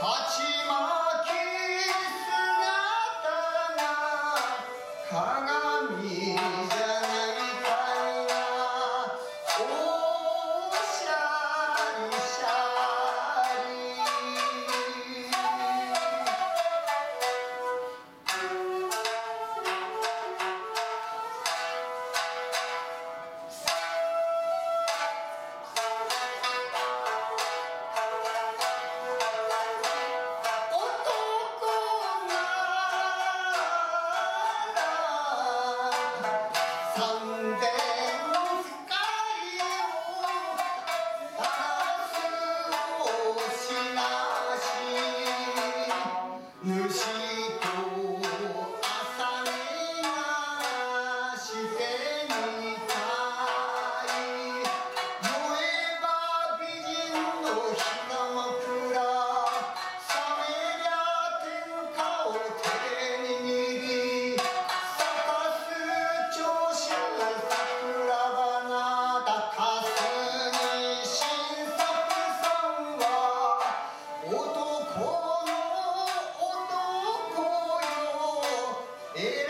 好七 Amen.